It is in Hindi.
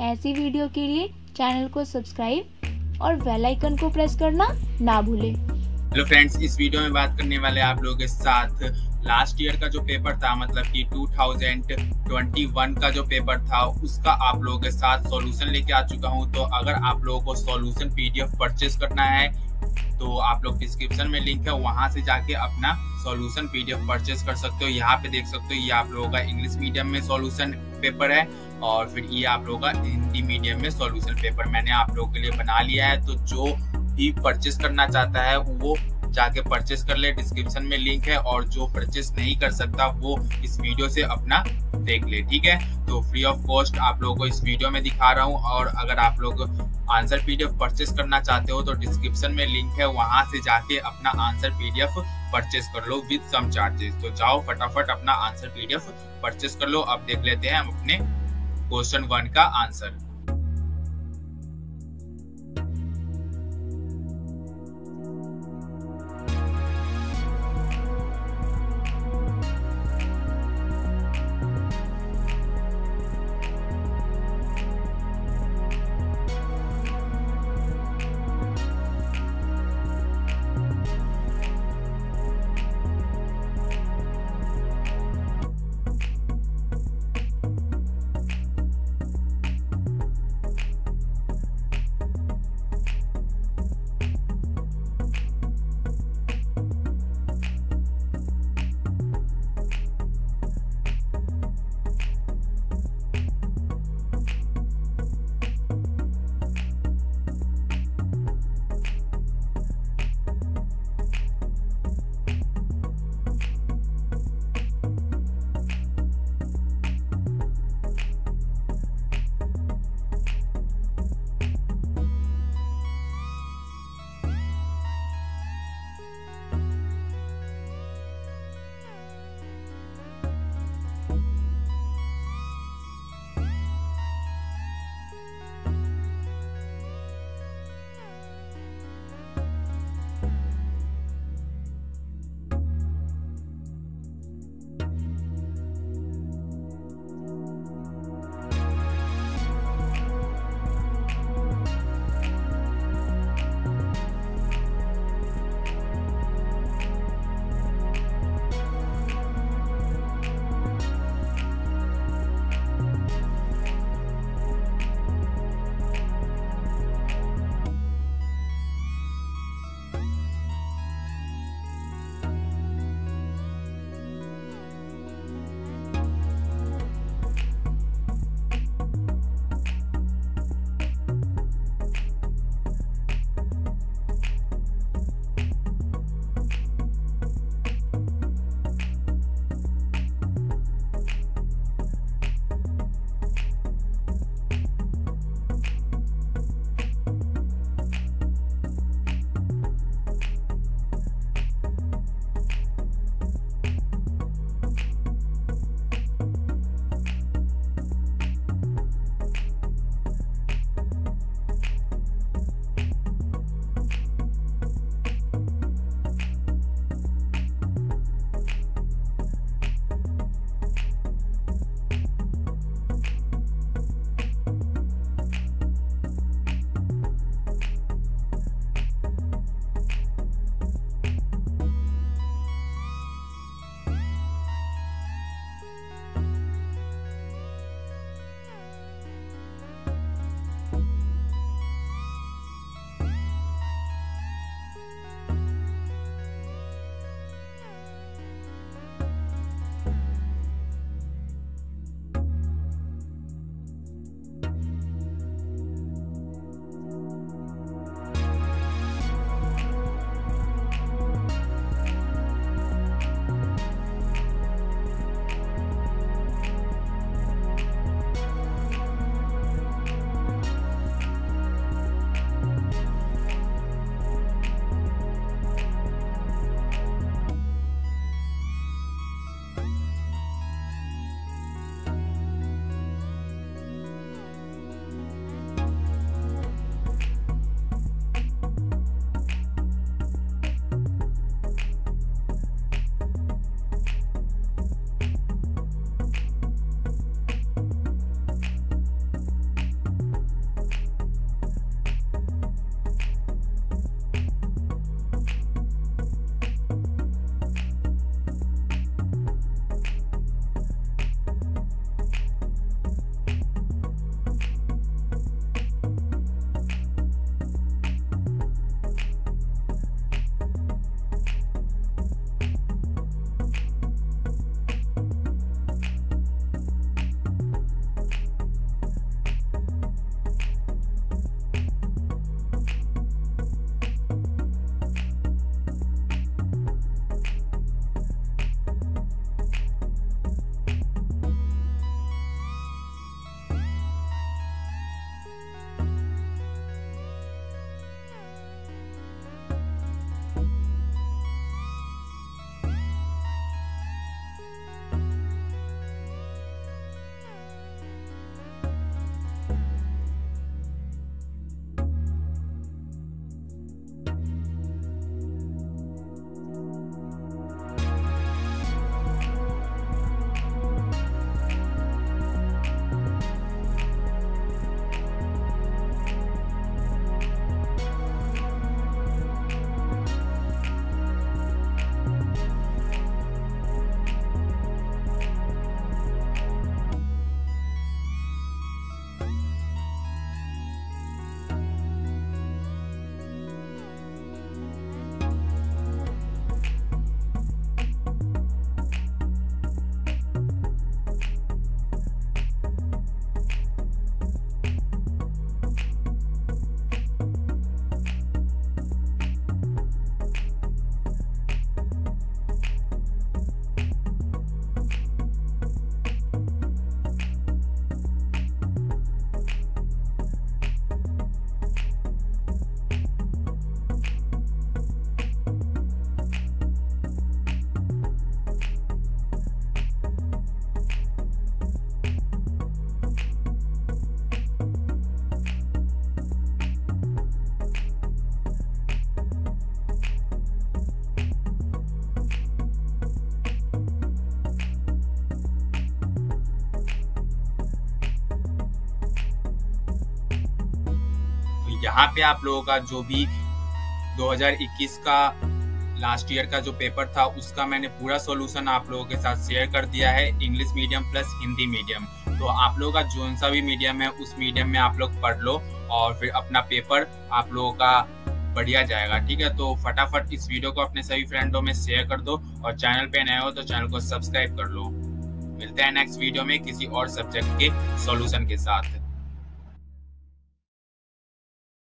ऐसी वीडियो के लिए चैनल को सब्सक्राइब और बेल आइकन को प्रेस करना ना भूलें। हेलो फ्रेंड्स, इस वीडियो में बात करने वाले आप लोगों के साथ लास्ट ईयर का जो पेपर था मतलब कि 2021 का जो पेपर था, उसका आप लोगों के साथ सॉल्यूशन लेके आ चुका हूँ। तो अगर आप लोगों को सॉल्यूशन पीडीएफ परचेज करना है तो आप लोग डिस्क्रिप्शन में लिंक है, वहाँ से जाके अपना सॉल्यूशन पीडीएफ परचेज कर सकते हो। यहाँ पे देख सकते हो, ये आप लोगों का इंग्लिश मीडियम में सॉल्यूशन पेपर है और फिर ये आप लोगों का हिंदी मीडियम में सॉल्यूशन पेपर मैंने आप लोगों के लिए बना लिया है। तो जो भी परचेस करना चाहता है, वो जाके परचेस कर ले डिस्क्रिप्शन में लिंक है और जो परचेस नहीं कर सकता वो इस वीडियो से अपना देख ले, ठीक है? तो फ्री ऑफ़ कॉस्ट आप लोगों को इस वीडियो में दिखा रहा हूँ और अगर आप लोग आंसर पीडीएफ परचेस करना चाहते हो तो डिस्क्रिप्शन में लिंक है, वहाँ से जाके अपना आंसर पीडीएफ परचेस कर लो विद सम चार्जेस तो जाओ, फटाफट अपना आंसर पीडीएफ परचेस कर लो, अब देख लेते हैं हम अपने क्वेश्चन वन का आंसर यहाँ पे आप लोगों का जो भी 2021 का लास्ट ईयर का जो पेपर था, उसका मैंने पूरा सॉल्यूशन आप लोगों के साथ शेयर कर दिया है English medium plus Hindi medium तो आप लोगों का जो सा भी मीडियम है, उस मीडियम में आप लोग पढ़ लो और फिर अपना पेपर आप लोगों का बढ़िया जाएगा, ठीक है? तो फटाफट इस वीडियो को अपने सभी फ्रेंडों में शेयर कर दो और चैनल पे नए हो तो चैनल को सब्सक्राइब कर लो। मिलते हैं नेक्स्ट वीडियो में किसी और सब्जेक्ट के सॉल्यूशन के साथ।